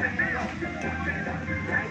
よし!